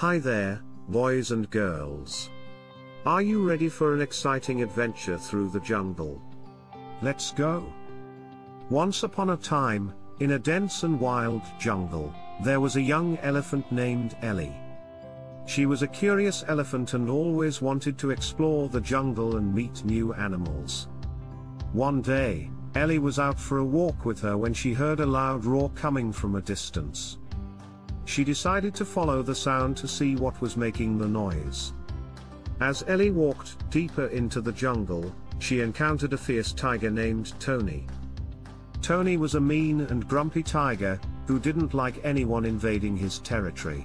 Hi there, boys and girls. Are you ready for an exciting adventure through the jungle? Let's go. Once upon a time, in a dense and wild jungle, there was a young elephant named Ellie. She was a curious elephant and always wanted to explore the jungle and meet new animals. One day, Ellie was out for a walk with her when she heard a loud roar coming from a distance. She decided to follow the sound to see what was making the noise. As Ellie walked deeper into the jungle, she encountered a fierce tiger named Tony. Tony was a mean and grumpy tiger, who didn't like anyone invading his territory.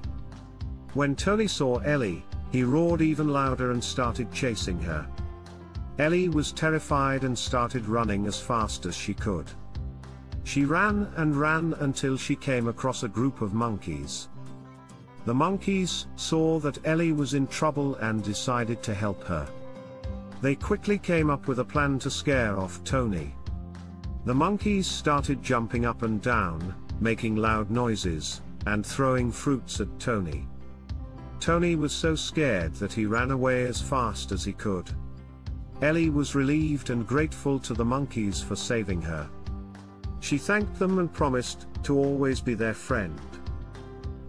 When Tony saw Ellie, he roared even louder and started chasing her. Ellie was terrified and started running as fast as she could. She ran and ran until she came across a group of monkeys. The monkeys saw that Ellie was in trouble and decided to help her. They quickly came up with a plan to scare off Tony. The monkeys started jumping up and down, making loud noises, and throwing fruits at Tony. Tony was so scared that he ran away as fast as he could. Ellie was relieved and grateful to the monkeys for saving her. She thanked them and promised to always be their friend.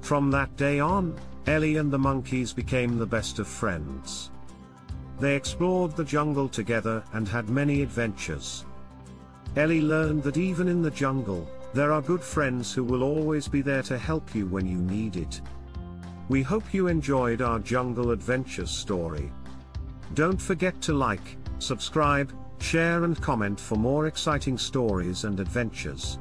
From that day on, Ellie and the monkeys became the best of friends. They explored the jungle together and had many adventures. Ellie learned that even in the jungle, there are good friends who will always be there to help you when you need it. We hope you enjoyed our jungle adventure story. Don't forget to like, subscribe, share and comment for more exciting stories and adventures.